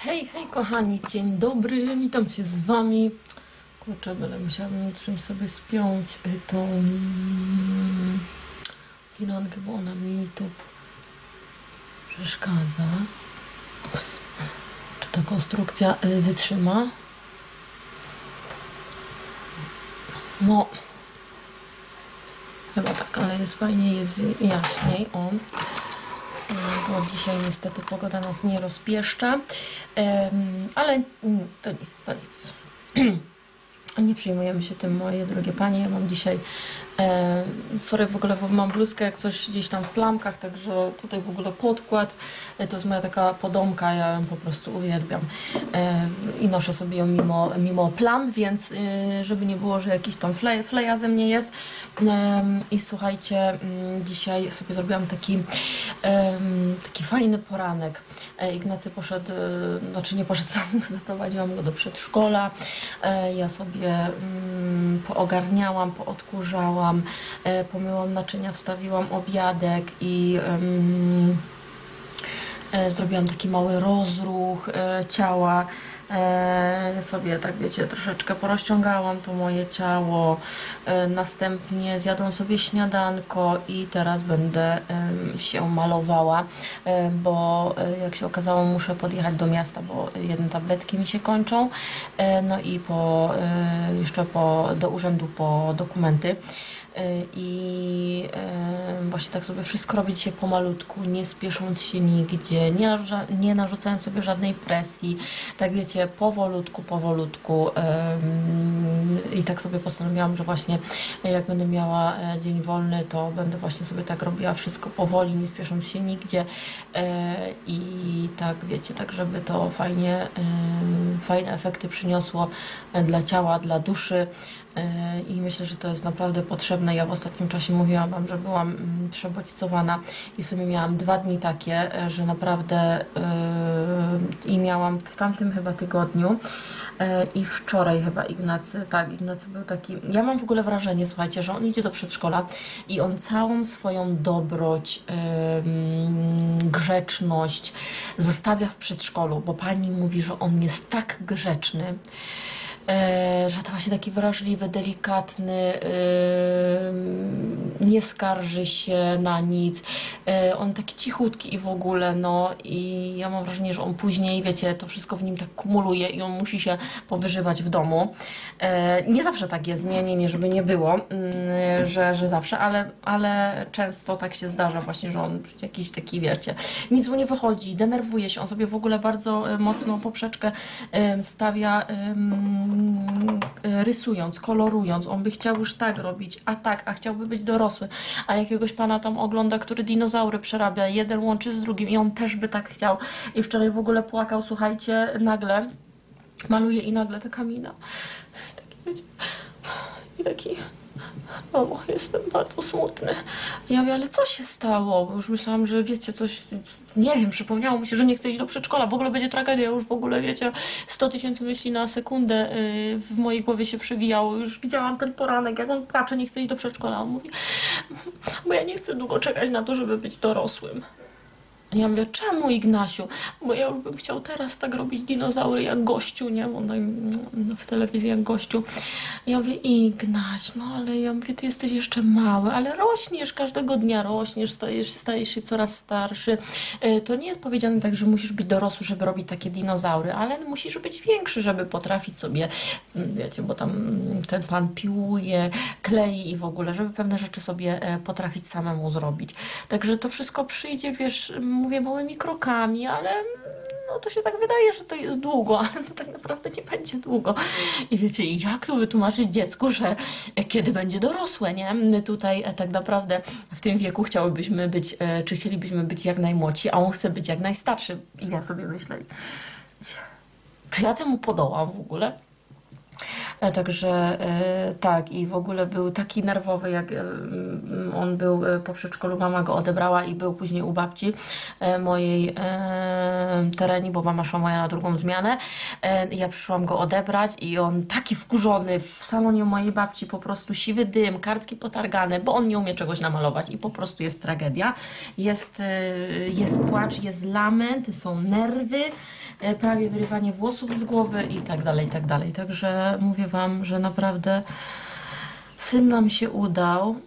Hej, hej kochani, dzień dobry, witam się z wami. Kurczę, będę musiałabym czymś sobie spiąć y, tą mm, pilankę, bo ona mi tu przeszkadza. Czy ta konstrukcja y, wytrzyma? No, chyba tak, ale jest fajnie, jest jaśniej. O bo dzisiaj niestety pogoda nas nie rozpieszcza, ale mm, to nic, to nic. Nie przejmujemy się tym, moje drogie panie. Ja mam dzisiaj, e, sorry, w ogóle mam bluzkę jak coś gdzieś tam w plamkach, także tutaj w ogóle podkład. E, to jest moja taka podomka, ja ją po prostu uwielbiam. E, I noszę sobie ją mimo, mimo plam, więc e, żeby nie było, że jakiś tam flej, fleja ze mnie jest. I słuchajcie, mm, dzisiaj sobie zrobiłam taki, taki fajny poranek. Ignacy poszedł, znaczy nie poszedł sam, zaprowadziłam go do przedszkola. Ja sobie mm, poogarniałam, poodkurzałam, e, pomyłam naczynia, wstawiłam obiadek i e, zrobiłam taki mały rozruch e, ciała. Sobie tak wiecie, troszeczkę porozciągałam to moje ciało. Następnie zjadłam sobie śniadanko i teraz będę się malowała, bo jak się okazało, muszę podjechać do miasta, bo jedne tabletki mi się kończą. No i po, jeszcze po, do urzędu po dokumenty. E, I e, właśnie tak sobie wszystko robić się pomalutku, nie spiesząc się nigdzie, nie, narzuca, nie narzucając sobie żadnej presji. Tak wiecie, powolutku, powolutku. I tak sobie postanowiłam, że właśnie jak będę miała e, dzień wolny, to będę właśnie sobie tak robiła wszystko powoli, nie spiesząc się nigdzie. E, I tak wiecie, tak żeby to fajnie, e, fajne efekty przyniosło e, dla ciała, dla duszy. E, I myślę, że to jest naprawdę potrzebne. Ja w ostatnim czasie mówiłam Wam, że byłam mm, przebodźcowana i w sumie miałam dwa dni takie, e, że naprawdę e, i miałam w tamtym chyba tygodniu i wczoraj chyba Ignacy, tak, Ignacy był taki, ja mam w ogóle wrażenie, słuchajcie, że on idzie do przedszkola i on całą swoją dobroć, em, grzeczność zostawia w przedszkolu, bo pani mówi, że on jest tak grzeczny, że to właśnie taki wrażliwy, delikatny, e, nie skarży się na nic. E, on taki cichutki i w ogóle, no i ja mam wrażenie, że on później, wiecie, to wszystko w nim tak kumuluje i on musi się powyżywać w domu. E, nie zawsze tak jest, nie, nie, nie, żeby nie było, mm, że, że zawsze, ale, ale często tak się zdarza właśnie, że on jakiś taki, wiecie, nic mu nie wychodzi, denerwuje się, on sobie w ogóle bardzo e, mocno poprzeczkę stawia rysując, kolorując. On by chciał już tak robić, a tak, a chciałby być dorosły. A jakiegoś pana tam ogląda, który dinozaury przerabia, jeden łączy z drugim i on też by tak chciał. I wczoraj w ogóle płakał, słuchajcie, nagle maluje i nagle taka mina. Taki wiecie, i taki Mamo, jestem bardzo smutny. Ja mówię, ale co się stało? Bo już myślałam, że wiecie, coś, nie wiem, przypomniało mi się, że nie chcę iść do przedszkola. W ogóle będzie tragedia, już w ogóle, wiecie, 100 tysięcy myśli na sekundę yy, w mojej głowie się przewijało. Już widziałam ten poranek, jak on płacze, nie chce iść do przedszkola. On mówi, bo ja nie chcę długo czekać na to, żeby być dorosłym. Ja mówię, czemu Ignasiu? Bo ja już bym chciał teraz tak robić dinozaury jak gościu, nie? Bo tak, w telewizji jak gościu. Ja mówię, Ignaś, no ale ja mówię, ty jesteś jeszcze mały, ale rośniesz, każdego dnia rośniesz, stajesz, stajesz się coraz starszy. E, To nie jest powiedziane tak, że musisz być dorosły, żeby robić takie dinozaury, ale musisz być większy, żeby potrafić sobie, mm, wiecie, bo tam ten pan piłuje, klei i w ogóle, żeby pewne rzeczy sobie e, potrafić samemu zrobić. Także to wszystko przyjdzie, wiesz, mówię małymi krokami, ale no to się tak wydaje, że to jest długo, ale to tak naprawdę nie będzie długo. I wiecie, jak to wytłumaczyć dziecku, że e, kiedy będzie dorosłe, nie? My tutaj e, tak naprawdę w tym wieku chciałybyśmy być, e, czy chcielibyśmy być jak najmłodsi, a on chce być jak najstarszy. I ja sobie myślę, czy ja temu podołam w ogóle? Także e, tak, i w ogóle był taki nerwowy, jak e, mm, on był e, po przedszkolu, mama go odebrała i był później u babci mojej tereni, bo mama szła moja na drugą zmianę. Ja przyszłam go odebrać i on taki wkurzony w salonie mojej babci, po prostu siwy dym, kartki potargane, bo on nie umie czegoś namalować i po prostu jest tragedia. Jest, jest płacz, jest lament, są nerwy, prawie wyrywanie włosów z głowy i tak dalej, i tak dalej. Także mówię Wam, że naprawdę syn nam się udał.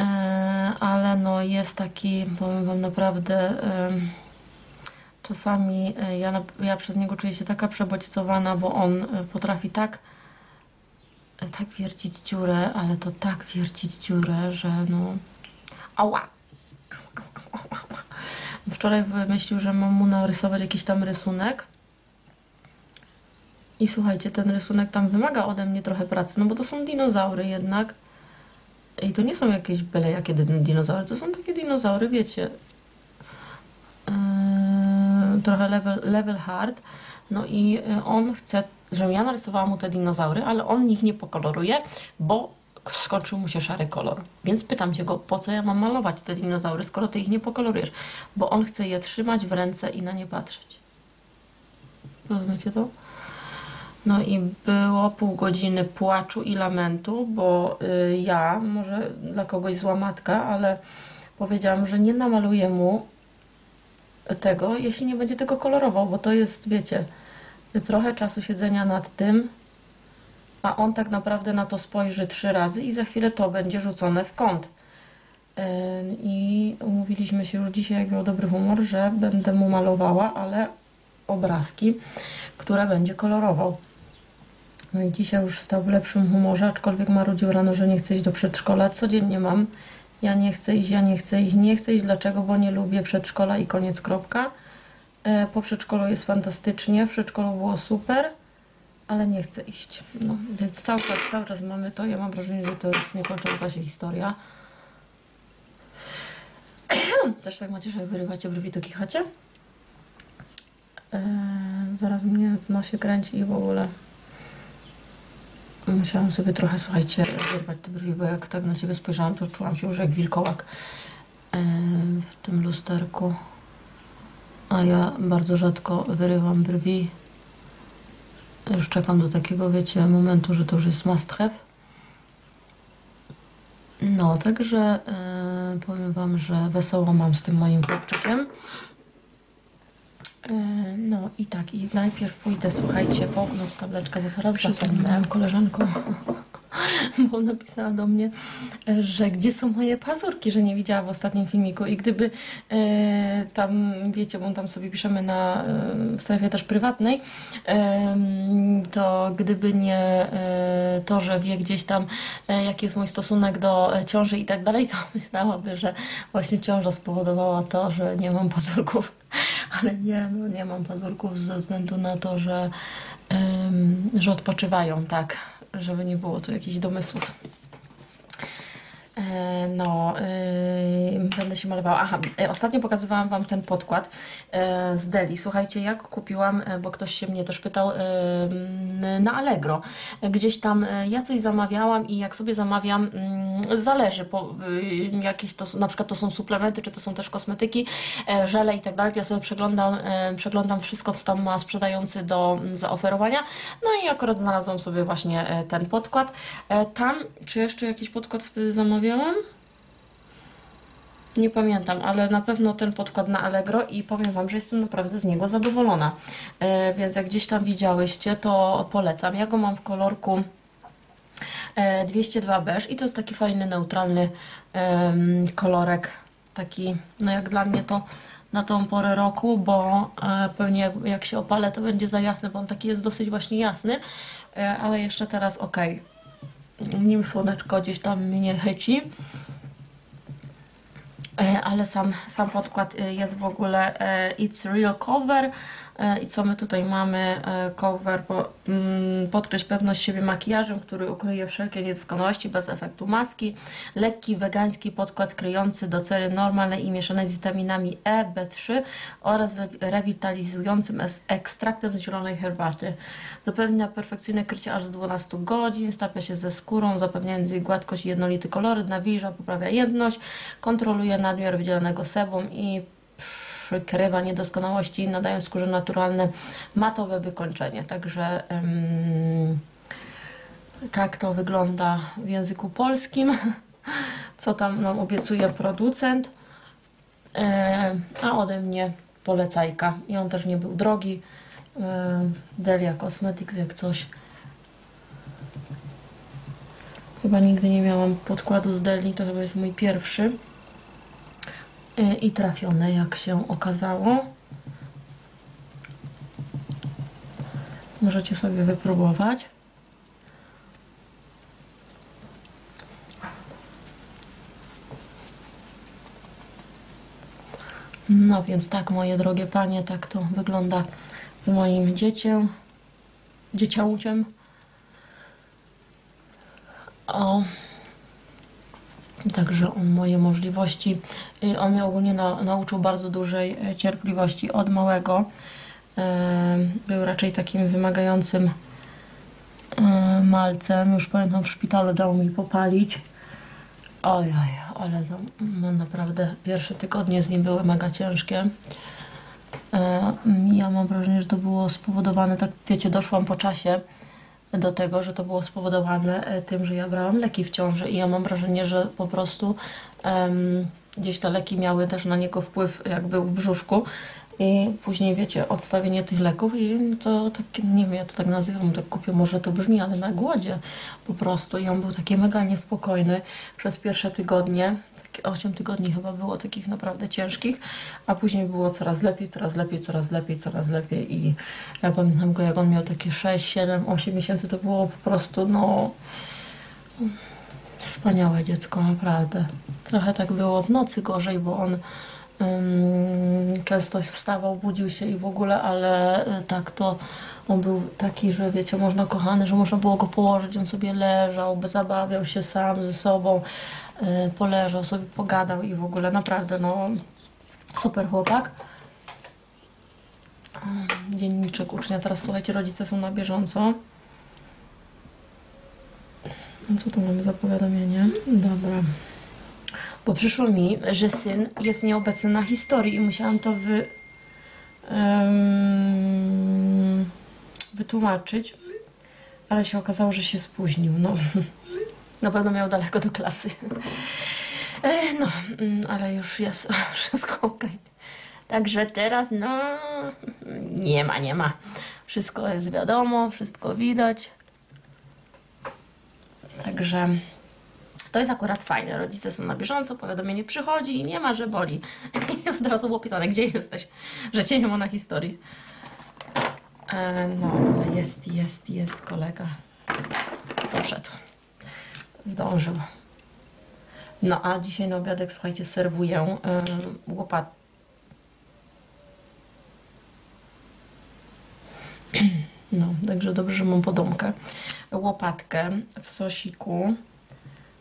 E, ale no jest taki, powiem Wam naprawdę, em, czasami e, ja, ja przez niego czuję się taka przebodźcowana, bo on e, potrafi tak, e, tak wiercić dziurę, ale to tak wiercić dziurę, że no, ała. Wczoraj wymyślił, że mam mu narysować jakiś tam rysunek. I słuchajcie, ten rysunek tam wymaga ode mnie trochę pracy, no bo to są dinozaury jednak. I to nie są jakieś byle jakie dinozaury, to są takie dinozaury, wiecie, yy, trochę level, level hard. No i yy, on chce, żebym ja narysowała mu te dinozaury, ale on ich nie pokoloruje, bo skończył mu się szary kolor. Więc pytam cię go, po co ja mam malować te dinozaury, skoro ty ich nie pokolorujesz? Bo on chce je trzymać w ręce i na nie patrzeć. Rozumiecie to? No i było pół godziny płaczu i lamentu, bo y, ja, może dla kogoś zła matka, ale powiedziałam, że nie namaluję mu tego, jeśli nie będzie tego kolorował, bo to jest, wiecie, trochę czasu siedzenia nad tym, a on tak naprawdę na to spojrzy trzy razy i za chwilę to będzie rzucone w kąt. Ym, I umówiliśmy się już dzisiaj, jak miał dobry humor, że będę mu malowała, ale obrazki, które będzie kolorował. No i dzisiaj już wstał w lepszym humorze, aczkolwiek marudził rano, że nie chce iść do przedszkola. Codziennie mam. Ja nie chcę iść, ja nie chcę iść, nie chcę iść. Dlaczego? Bo nie lubię przedszkola i koniec, kropka. E, Po przedszkolu jest fantastycznie, w przedszkolu było super, ale nie chcę iść. No, więc cały czas, cały czas mamy to. Ja mam wrażenie, że to jest niekończąca się historia. Też tak macie, że jak wyrywacie brwi, to kichacie? E, zaraz mnie w nosie kręci i w ogóle musiałam sobie trochę, słuchajcie, wyrwać te brwi, bo jak tak na ciebie spojrzałam, to czułam się już jak wilkołak e, w tym lusterku. A ja bardzo rzadko wyrywam brwi. Już czekam do takiego, wiecie, momentu, że to już jest must have. No, także e, powiem Wam, że wesoło mam z tym moim chłopczykiem. E, No i tak, i najpierw pójdę, słuchajcie, pognąć tabletkę, bo zaraz zapomniałam koleżanką, bo napisała do mnie, e, że gdzie są moje pazurki, że nie widziała w ostatnim filmiku. I gdyby e, tam, wiecie, bo tam sobie piszemy na e, strefie też prywatnej, em, to gdyby nie e, to, że wie gdzieś tam, e, jaki jest mój stosunek do e, ciąży i tak dalej, to myślałaby, że właśnie ciąża spowodowała to, że nie mam pazurków. Ale nie, no nie mam pazurków ze względu na to, że, em, że odpoczywają, tak, żeby nie było tu jakichś domysłów. E, No, e, będę się malowała. Aha, e, ostatnio pokazywałam Wam ten podkład e, z Deli. Słuchajcie, jak kupiłam, bo ktoś się mnie też pytał, m, na Allegro. Gdzieś tam ja coś zamawiałam i jak sobie zamawiam, mm, zależy, po, jakieś to, na przykład to są suplementy, czy to są też kosmetyki, żele i tak dalej. Ja sobie przeglądam, przeglądam wszystko, co tam ma sprzedający do zaoferowania. No i akurat znalazłam sobie właśnie ten podkład. Tam, czy jeszcze jakiś podkład wtedy zamawiałam? Nie pamiętam, ale na pewno ten podkład na Allegro i powiem Wam, że jestem naprawdę z niego zadowolona. E, więc jak gdzieś tam widziałyście, to polecam. Ja go mam w kolorku e, 202 beż i to jest taki fajny, neutralny kolorek. Taki, no jak dla mnie to na tą porę roku, bo e, pewnie jak, jak się opalę, to będzie za jasny, bo on taki jest dosyć właśnie jasny, e, ale jeszcze teraz ok. Nim słoneczko gdzieś tam mnie chyci. E, ale sam, sam podkład e, jest w ogóle e, It's Real Cover. I co my tutaj mamy? Cover po, mm, podkreśl pewność siebie makijażem, który ukryje wszelkie niedoskonałości bez efektu maski. Lekki wegański podkład kryjący do cery normalnej i mieszanej z witaminami E, B3 oraz re- rewitalizującym ekstraktem z zielonej herbaty. Zapewnia perfekcyjne krycie aż do 12 godzin stapia się ze skórą zapewniając jej gładkość i jednolity koloryt nawilża, poprawia jędrność kontroluje nadmiar wydzielanego sebum i przykrywa niedoskonałości, nadając skórze naturalne, matowe wykończenie. Także tak to wygląda w języku polskim, co tam nam obiecuje producent. E, a ode mnie polecajka. I on też nie był drogi. E, Delia Cosmetics, jak coś. Chyba nigdy nie miałam podkładu z Deli, to chyba jest mój pierwszy. E, I trafione, jak się okazało. Możecie sobie wypróbować. No więc tak, moje drogie panie, tak to wygląda z moim dzieciem, dzieciąciem. O, także on moje możliwości. y, On mnie ogólnie na, nauczył bardzo dużej e, cierpliwości od małego. Był raczej takim wymagającym e, malcem. Już pamiętam w szpitalu dał mi popalić. Ojoj, ale to, no naprawdę pierwsze tygodnie z nim były mega ciężkie. E, Ja mam wrażenie, że to było spowodowane, tak wiecie, doszłam po czasie do tego, że to było spowodowane e, tym, że ja brałam leki w ciąży i ja mam wrażenie, że po prostu em, gdzieś te leki miały też na niego wpływ, jak był w brzuszku. I później, wiecie, odstawienie tych leków i to tak, nie wiem, ja to tak nazywam, tak kupię, może to brzmi, ale na głodzie po prostu. I on był taki mega niespokojny przez pierwsze tygodnie, 8 tygodni chyba było takich naprawdę ciężkich, a później było coraz lepiej, coraz lepiej, coraz lepiej, coraz lepiej i ja pamiętam go, jak on miał takie 6, 7, 8 miesięcy, to było po prostu, no wspaniałe dziecko, naprawdę. Trochę tak było w nocy gorzej, bo on często wstawał, budził się i w ogóle, ale y, tak to on był taki, że wiecie, można kochany, że można było go położyć, on sobie leżał, zabawiał się sam ze sobą, y, poleżał sobie, pogadał i w ogóle naprawdę, no super chłopak. Dzienniczek ucznia, teraz słuchajcie, rodzice są na bieżąco. Co tu mamy za powiadomienie? Dobra. Bo przyszło mi, że syn jest nieobecny na historii i musiałam to wy, em, wytłumaczyć, ale się okazało, że się spóźnił. No, na pewno miał daleko do klasy. E, No, mm, ale już jest wszystko ok. Także teraz, no, nie ma, nie ma. Wszystko jest wiadomo, wszystko widać. Także to jest akurat fajne. Rodzice są na bieżąco, powiadomienie przychodzi i nie ma, że boli. I od razu było pisane, gdzie jesteś, że cię nie ma na historii. E, no, ale jest, jest, jest kolega. Poszedł. Zdążył. No, a dzisiaj na obiadek, słuchajcie, serwuję y, łopat. No, także dobrze, że mam podomkę. Łopatkę w sosiku.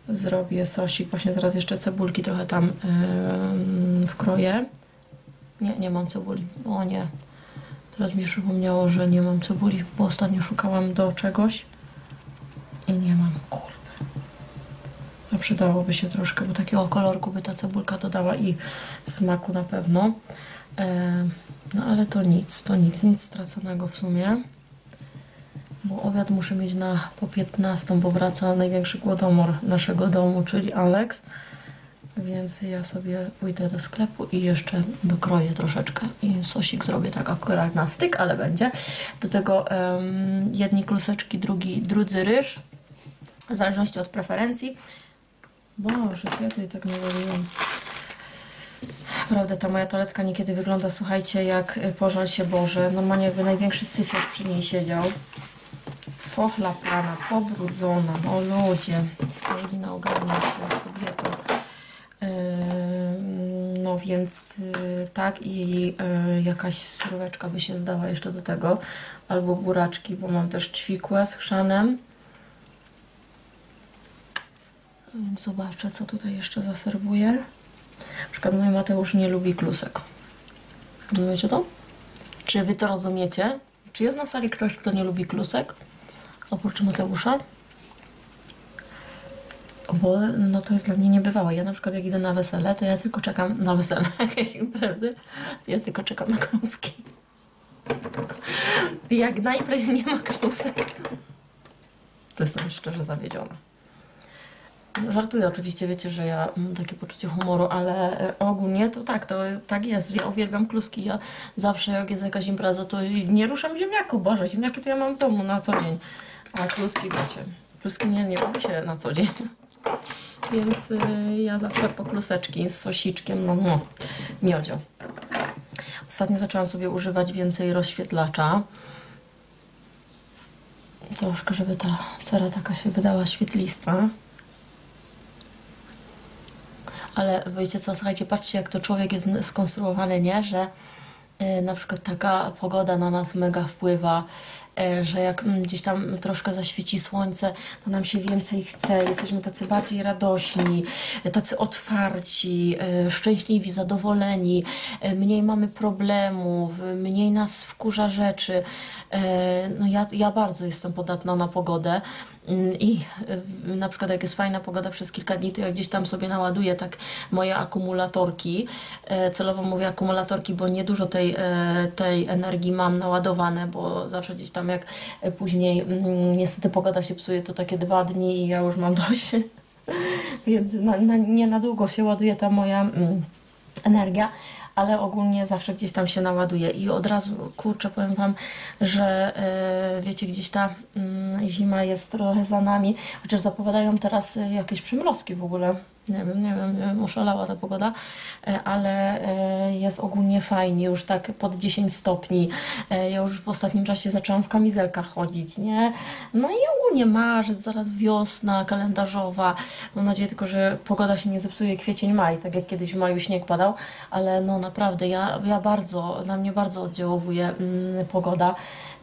Zrobię sosik. Właśnie teraz jeszcze cebulki trochę tam yy, wkroję. Nie, nie mam cebuli. O nie. Teraz mi przypomniało, że nie mam cebuli, bo ostatnio szukałam do czegoś i nie mam. Kurde. A przydałoby się troszkę, bo takiego kolorku by ta cebulka dodała i smaku na pewno. E, no ale to nic, to nic, nic straconego w sumie. Bo obiad muszę mieć na po 15, bo wraca największy głodomor naszego domu, czyli Alex. Więc ja sobie pójdę do sklepu i jeszcze dokroję troszeczkę i sosik zrobię tak akurat na styk, ale będzie. Do tego em, jedni kluseczki, drugi, drudzy ryż, w zależności od preferencji. Boże, co ja tutaj tak nawaliłam? Naprawdę ta moja toaletka niekiedy wygląda, słuchajcie, jak y, pożal się Boże. Normalnie jakby największy syfiak przy niej siedział. Pochlapana, pobrudzona. O ludzie. Paulina ogarnia się kobietą. No więc y, tak i y, jakaś suróweczka by się zdała jeszcze do tego. Albo buraczki, bo mam też ćwikłe z chrzanem. Więc zobaczę, co tutaj jeszcze zaserwuję. Na przykład mój Mateusz nie lubi klusek. Rozumiecie to? Czy wy to rozumiecie? Czy jest na sali ktoś, kto nie lubi klusek? Oprócz Mateusza? Bo no to jest dla mnie niebywałe. Ja na przykład jak idę na wesele, to ja tylko czekam na wesele, jakieś imprezy, ja tylko czekam na kluski. Jak na imprezie nie ma klusek, to jestem szczerze zawiedziona. Żartuję oczywiście, wiecie, że ja mam takie poczucie humoru, ale e, ogólnie to tak, to tak jest. Ja uwielbiam kluski. Ja zawsze jak jest jakaś impreza, to nie ruszam ziemniaków. Boże, ziemniaki to ja mam w domu na co dzień. A kluski, wiecie, kluski nie, nie robi się na co dzień. Więc y, ja zawsze po kluseczki z sosiczkiem, no, no miodzio. Ostatnio zaczęłam sobie używać więcej rozświetlacza. Troszkę, żeby ta cera taka się wydała świetlista. Ale wiecie co, słuchajcie, patrzcie jak to człowiek jest skonstruowany, nie? Że y, na przykład taka pogoda na nas mega wpływa, że jak mm, gdzieś tam troszkę zaświeci słońce, to nam się więcej chce, jesteśmy tacy bardziej radośni, y, tacy otwarci, y, szczęśliwi, zadowoleni, mniej mamy problemów, mniej nas wkurza rzeczy. No ja, ja bardzo jestem podatna na pogodę. Mm, I y, na przykład jak jest fajna pogoda przez kilka dni, to ja gdzieś tam sobie naładuję tak moje akumulatorki. E, Celowo mówię akumulatorki, bo niedużo tej, e, tej energii mam naładowane, bo zawsze gdzieś tam jak później mm, niestety pogoda się psuje, to takie dwa dni i ja już mam dość. Więc na, na, nie na długo się ładuje ta moja mm, energia, ale ogólnie zawsze gdzieś tam się naładuje i od razu, kurczę, powiem Wam, że e, wiecie, gdzieś ta mm, zima jest trochę za nami, chociaż zapowiadają teraz e, jakieś przymrozki w ogóle. Nie wiem, nie wiem, oszalała ta pogoda, e, ale e, jest ogólnie fajnie, już tak pod 10 stopni. E, Ja już w ostatnim czasie zaczęłam w kamizelkach chodzić, nie? No i ogólnie marzec, zaraz wiosna kalendarzowa. Mam nadzieję tylko, że pogoda się nie zepsuje kwiecień, maj, tak jak kiedyś w maju śnieg padał, ale no naprawdę, ja, ja bardzo, na mnie bardzo oddziałuje mm, pogoda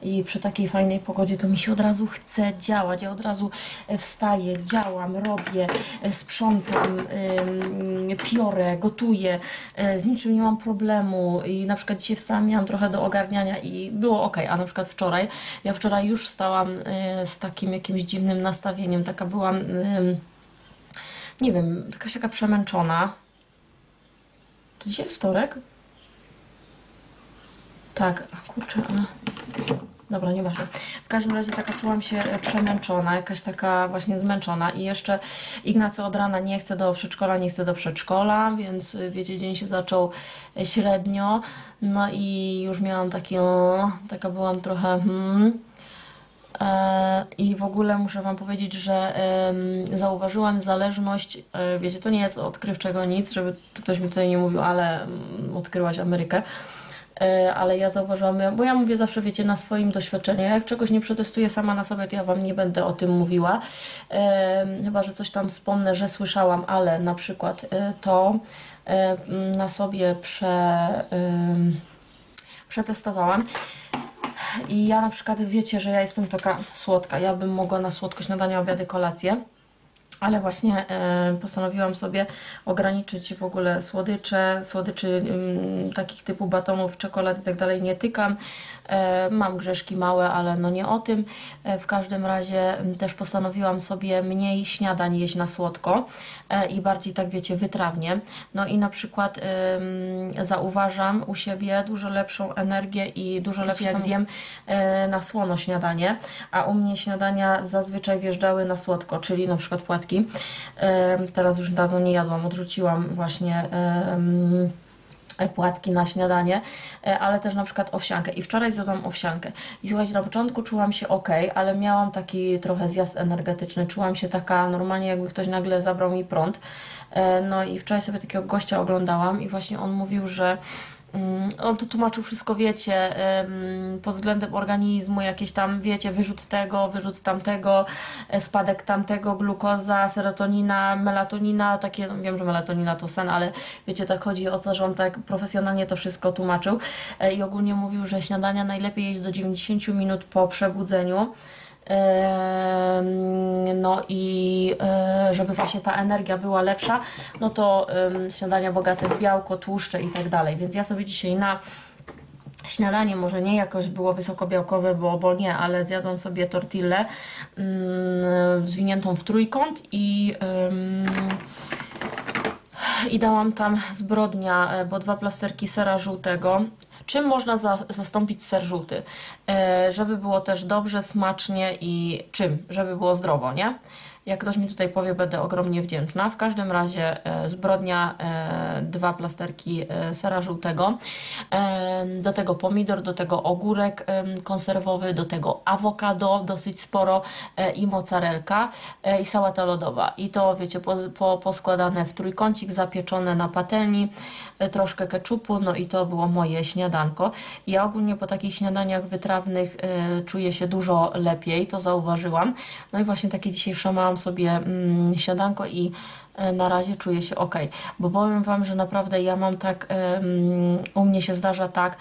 i przy takiej fajnej pogodzie to mi się od razu chce działać. Ja od razu wstaję, działam, robię, sprzątam, ym, piorę, gotuję, e, z niczym nie mam problemu i na przykład dzisiaj wstałam, miałam trochę do ogarniania i było ok, a na przykład wczoraj, ja wczoraj już wstałam e, z takim jakimś dziwnym nastawieniem, taka byłam, nie wiem, jakaś taka przemęczona. Czy dzisiaj jest wtorek? Tak, kurczę, ale... Dobra, nieważne. W każdym razie taka czułam się e, przemęczona, jakaś taka właśnie zmęczona i jeszcze Ignacy od rana nie chce do przedszkola, nie chce do przedszkola, więc y, wiecie, dzień się zaczął e, średnio, no i już miałam taki, taka byłam trochę, hmm, E, I w ogóle muszę Wam powiedzieć, że zauważyłam zależność, wiecie, to nie jest odkrywczego nic, żeby ktoś mi tutaj nie mówił, ale mm, odkryłaś Amerykę. E, Ale ja zauważyłam, bo ja mówię zawsze, wiecie, na swoim doświadczeniu. Jak czegoś nie przetestuję sama na sobie, to ja Wam nie będę o tym mówiła. Em, Chyba, że coś tam wspomnę, że słyszałam, ale na przykład e, to e, na sobie prze, przetestowałam. I ja na przykład wiecie, że ja jestem taka słodka. Ja bym mogła na słodko śniadanie, obiady, kolację. Ale właśnie e, postanowiłam sobie ograniczyć w ogóle słodycze, słodyczy ym, takich typu batonów, czekolady i tak dalej nie tykam. E, mam grzeszki małe, ale no nie o tym. E, w każdym razie też postanowiłam sobie mniej śniadań jeść na słodko i bardziej tak wiecie wytrawnie. No i na przykład zauważam u siebie dużo lepszą energię i dużo lepiej jak zjem na słono śniadanie, a u mnie śniadania zazwyczaj wjeżdżały na słodko, czyli na przykład płatki. Teraz już dawno nie jadłam, odrzuciłam właśnie em, płatki na śniadanie, e, ale też na przykład owsiankę. I wczoraj zjadłam owsiankę. I słuchajcie, na początku czułam się ok, ale miałam taki trochę zjazd energetyczny. Czułam się taka normalnie, jakby ktoś nagle zabrał mi prąd. E, No i wczoraj sobie takiego gościa oglądałam i właśnie on mówił, że on to tłumaczył wszystko, wiecie, pod względem organizmu, jakieś tam, wiecie, wyrzut tego, wyrzut tamtego, e, spadek tamtego, glukoza, serotonina, melatonina, takie, no wiem, że melatonina to sen, ale wiecie, tak chodzi o to, że on tak profesjonalnie to wszystko tłumaczył e, i ogólnie mówił, że śniadania najlepiej jeść do 90 minut po przebudzeniu. No i e, żeby właśnie ta energia była lepsza, no to śniadania bogate w białko, tłuszcze i tak dalej. Więc ja sobie dzisiaj na śniadanie może nie jakoś było wysokobiałkowe, bo, bo nie, ale zjadłam sobie tortillę zwiniętą w trójkąt i i dałam tam zbrodnia, e, bo dwa plasterki sera żółtego Czym można za, zastąpić ser żółty? E, żeby było też dobrze, smacznie i czym? Żeby było zdrowo, nie? Jak ktoś mi tutaj powie, będę ogromnie wdzięczna. W każdym razie e, zbrodnia, e, dwa plasterki e, sera żółtego, do tego pomidor, do tego ogórek konserwowy, do tego awokado dosyć sporo i mozzarelka i sałata lodowa. I to, wiecie, po, po, poskładane w trójkącik, zapieczone na patelni, troszkę keczupu, no i to było moje śniadanko. Ja ogólnie po takich śniadaniach wytrawnych czuję się dużo lepiej, to zauważyłam. No i właśnie takie dzisiejsze mam sobie mm, śniadanko i e, na razie czuję się ok. Bo powiem Wam, że naprawdę ja mam tak, u mnie się zdarza tak,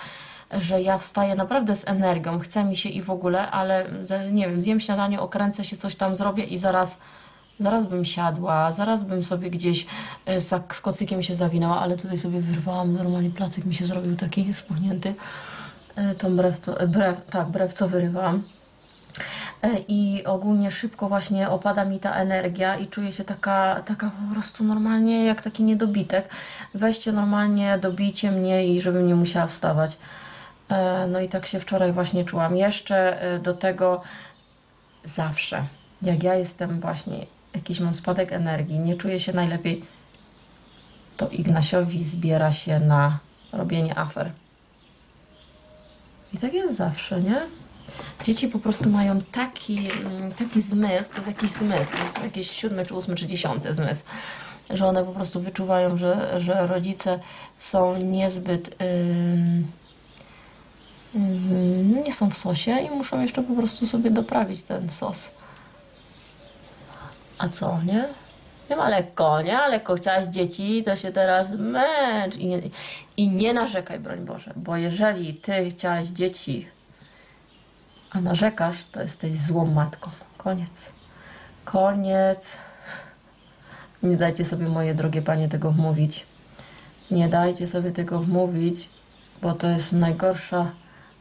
że ja wstaję naprawdę z energią, chce mi się i w ogóle, ale nie wiem, zjem śniadanie, okręcę się, coś tam zrobię i zaraz zaraz bym siadła, zaraz bym sobie gdzieś e, z, z kocykiem się zawinęła, ale tutaj sobie wyrwałam, normalnie placek mi się zrobił taki spuchnięty, e, tą brew, to, brew, tak, brew co wyrywałam. E, i ogólnie szybko właśnie opada mi ta energia i czuję się taka, taka po prostu normalnie jak taki niedobitek. Weźcie normalnie, dobijcie mnie i żebym nie musiała wstawać. E, no i tak się wczoraj właśnie czułam. Jeszcze e, do tego zawsze, jak ja jestem właśnie, jakiś mam spadek energii, nie czuję się najlepiej, to Ignasiowi zbiera się na robienie afer. I tak jest zawsze, nie? Dzieci po prostu mają taki, mm, taki zmysł, to jest jakiś zmysł, to jest jakiś siódmy, czy ósmy, czy dziesiąty zmysł, że one po prostu wyczuwają, że, że rodzice są niezbyt... Yy, nie są w sosie i muszą jeszcze po prostu sobie doprawić ten sos. A co, nie? Nie ma lekko, nie? Lekko chciałaś dzieci, to się teraz męcz i nie, i nie narzekaj, broń Boże, bo jeżeli ty chciałaś dzieci a narzekasz, to jesteś złą matką. Koniec. Koniec. Nie dajcie sobie, moje drogie panie, tego wmówić. Nie dajcie sobie tego wmówić, bo to jest najgorsza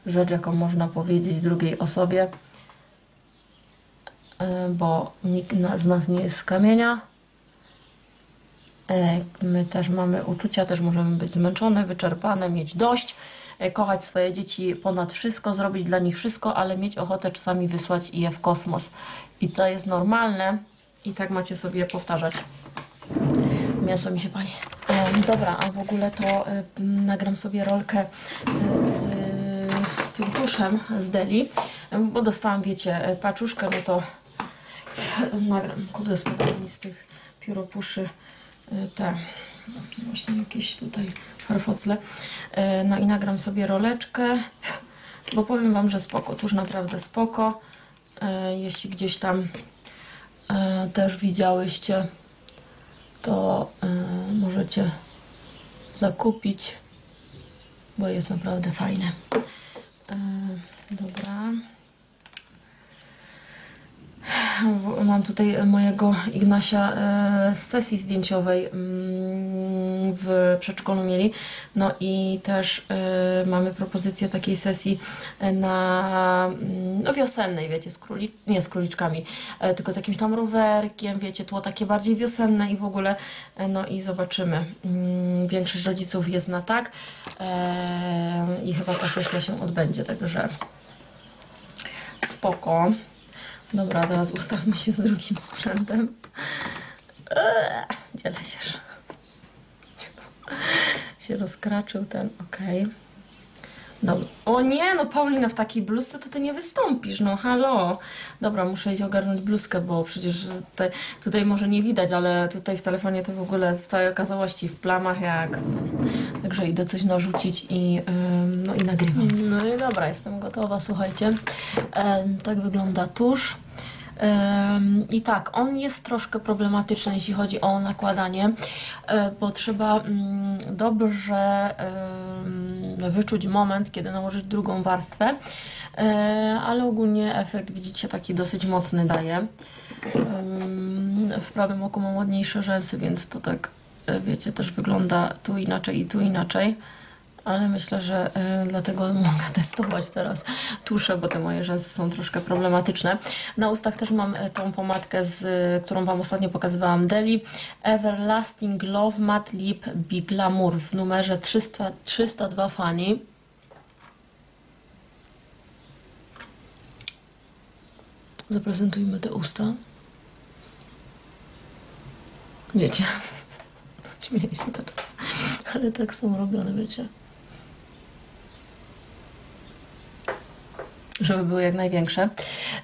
rzecz, jaką można powiedzieć drugiej osobie, e, bo nikt z nas nie jest z kamienia. E, my też mamy uczucia, też możemy być zmęczone, wyczerpane, mieć dość. E, kochać swoje dzieci ponad wszystko, zrobić dla nich wszystko, ale mieć ochotę czasami wysłać je w kosmos. I to jest normalne i tak macie sobie powtarzać. Mięso mi się pali. Dobra, a w ogóle to e, nagram sobie rolkę z tym puszem z Deli, bo dostałam, wiecie, paczuszkę, no to nagram, kurde, spadały mi z tych pióropuszy te właśnie jakieś tutaj farfocle. E, no i nagram sobie roleczkę, bo powiem Wam, że spoko, tuż naprawdę spoko. E, jeśli gdzieś tam e, też widziałyście, to możecie zakupić, bo jest naprawdę fajne. Dobra. Mam tutaj mojego Ignasia z sesji zdjęciowej mm, w przedszkolu mieli. No i też y, mamy propozycję takiej sesji na mm, no, wiosennej, wiecie, z króli, nie z króliczkami, tylko z jakimś tam rowerkiem, wiecie, tło takie bardziej wiosenne i w ogóle, no i zobaczymy. Y, większość rodziców jest na tak i chyba ta sesja się odbędzie, także spoko. Dobra, teraz ustawmy się z drugim sprzętem. Dzielę się się rozkraczył ten, ok. Dobra. O nie, no Paulina, w takiej bluzce to ty nie wystąpisz, no halo. Dobra, muszę iść ogarnąć bluzkę, bo przecież tutaj, tutaj może nie widać, ale tutaj w telefonie to w ogóle w całej okazałości w plamach jak... Także idę coś narzucić i, ym, no i nagrywam. No i dobra, jestem gotowa, słuchajcie. Em, tak wygląda tusz. I tak, on jest troszkę problematyczny, jeśli chodzi o nakładanie, e, bo trzeba mm, dobrze wyczuć moment, kiedy nałożyć drugą warstwę, E, ale ogólnie efekt, widzicie, taki dosyć mocny daje. W prawym oku mam ładniejsze rzęsy, więc to tak, e, wiecie, też wygląda tu inaczej i tu inaczej. Ale myślę, że e, dlatego mogę testować teraz tusze, bo te moje rzęsy są troszkę problematyczne. Na ustach też mam e, tą pomadkę, z, e, którą Wam ostatnio pokazywałam, Deli Everlasting Love Matte Lip Big Glamour w numerze 300, 302 Funny. Zaprezentujmy te usta. Wiecie, śmieję się teraz, ale tak są robione, wiecie. Żeby były jak największe.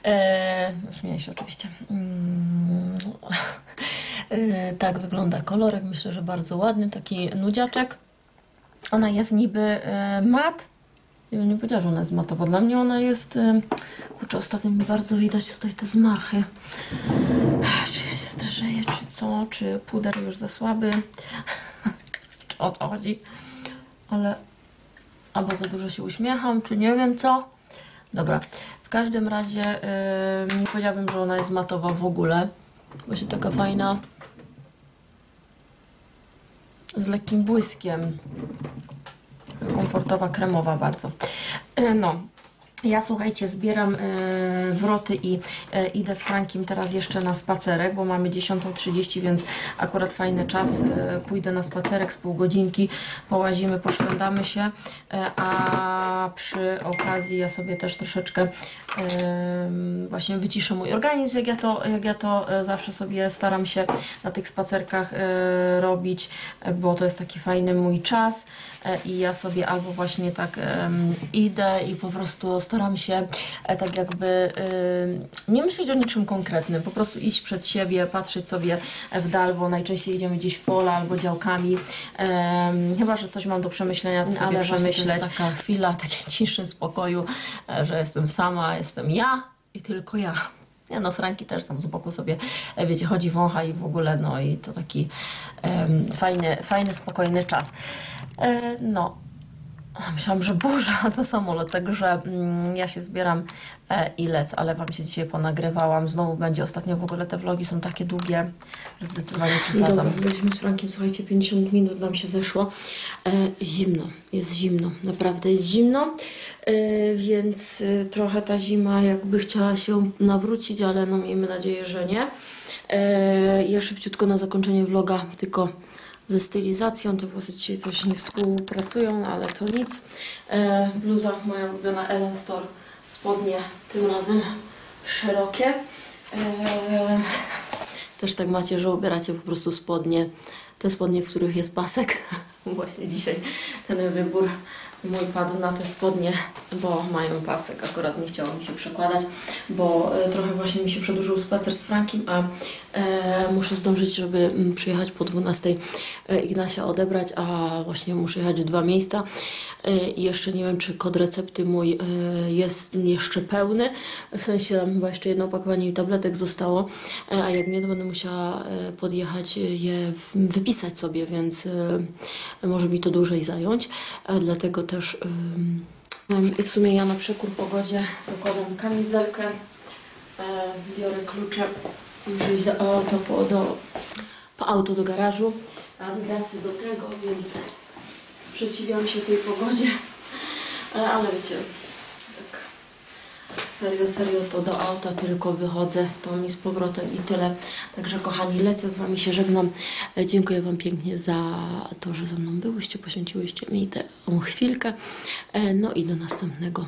Eee, śmieję się oczywiście. Mm. Eee, tak wygląda kolorek, myślę, że bardzo ładny, taki nudziaczek. Ona jest niby e, mat. Ja bym nie powiedziała, że ona jest matowa. Dla mnie ona jest... E, kurczę, ostatnio mi bardzo widać tutaj te zmarchy. Ech, Czy ja się starzeję, czy co? Czy puder już za słaby? czy o co chodzi? Ale albo za dużo się uśmiecham, czy nie wiem co. Dobra, w każdym razie yy, nie powiedziałabym, że ona jest matowa w ogóle. Właśnie taka fajna z lekkim błyskiem. Komfortowa, kremowa bardzo. No, ja słuchajcie, zbieram e, wroty i e, idę z Frankiem teraz jeszcze na spacerek, bo mamy 10.30, więc akurat fajny czas. E, pójdę na spacerek z pół godzinki, połazimy, poszwędamy się, e, a przy okazji ja sobie też troszeczkę e, właśnie wyciszę mój organizm, jak ja to, jak ja to e, zawsze sobie staram się na tych spacerkach e, robić, e, bo to jest taki fajny mój czas e, i ja sobie albo właśnie tak em, idę i po prostu staram się e, tak jakby e, nie myśleć o niczym konkretnym, po prostu iść przed siebie, patrzeć sobie w dal, bo najczęściej idziemy gdzieś w pola albo działkami, chyba, że coś mam do przemyślenia, to sobie ale właśnie to jest przemyśleć. taka chwila takiej ciszy, spokoju, e, że jestem sama, jestem ja i tylko ja. Ja no, Franki też tam z boku sobie, e, wiecie, chodzi, wącha i w ogóle, no i to taki em, fajny, fajny, spokojny czas. E, no, Myślałam, że burza to samolot, także mm, ja się zbieram e, i lecę, ale Wam się dzisiaj ponagrywałam. Znowu będzie ostatnio w ogóle te vlogi są takie długie, że zdecydowanie przesadzam. Dobra, byliśmy z Frankiem, słuchajcie, 50 minut nam się zeszło. E, zimno, jest zimno, naprawdę jest zimno, e, więc e, trochę ta zima jakby chciała się nawrócić, ale no miejmy nadzieję, że nie. E, ja szybciutko na zakończenie vloga, tylko ze stylizacją, te włosy dzisiaj coś nie współpracują, ale to nic. E, bluza moja ulubiona Ellen Store, spodnie tym razem szerokie. E, też tak macie, że ubieracie po prostu spodnie, te spodnie, w których jest pasek. Właśnie dzisiaj ten wybór mój padł na te spodnie, bo mają pasek. Akurat nie chciało mi się przekładać, bo e, trochę właśnie mi się przedłużył spacer z Frankiem, a muszę zdążyć, żeby mm, przyjechać po 12 e, Ignasia odebrać, a właśnie muszę jechać w dwa miejsca. E, I jeszcze nie wiem, czy kod recepty mój e, jest jeszcze pełny. W sensie tam chyba jeszcze jedno opakowanie tabletek zostało, e, a jak nie, to będę musiała e, podjechać e, je wypisać sobie, więc e, może mi to dłużej zająć. E, Dlatego też w sumie ja na przekór pogodzie zakładam kamizelkę, e, biorę klucze, muszę iść do auto, po, do, po auto do garażu, adidasy do tego, więc sprzeciwiam się tej pogodzie, E, ale wiecie, tak serio, serio to do auta tylko wychodzę w tą i z powrotem i tyle. Także kochani, lecę z Wami się żegnam. E, Dziękuję Wam pięknie za to, że ze mną byłyście, poświęciłyście mi tę chwilkę. E, No i do następnego